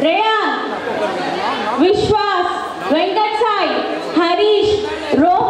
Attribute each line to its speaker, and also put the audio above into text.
Speaker 1: Ryan विश्वास वेंकट साई हरीश रोहन